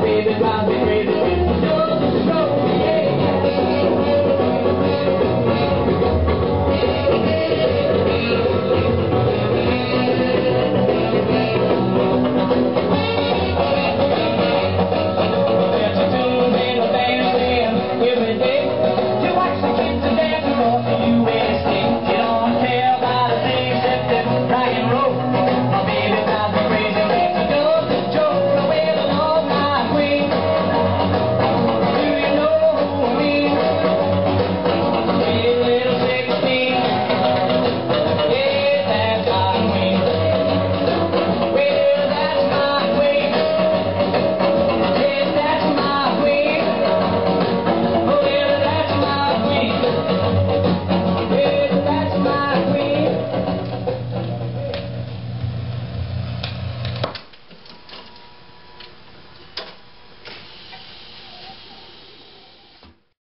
baby me crazy.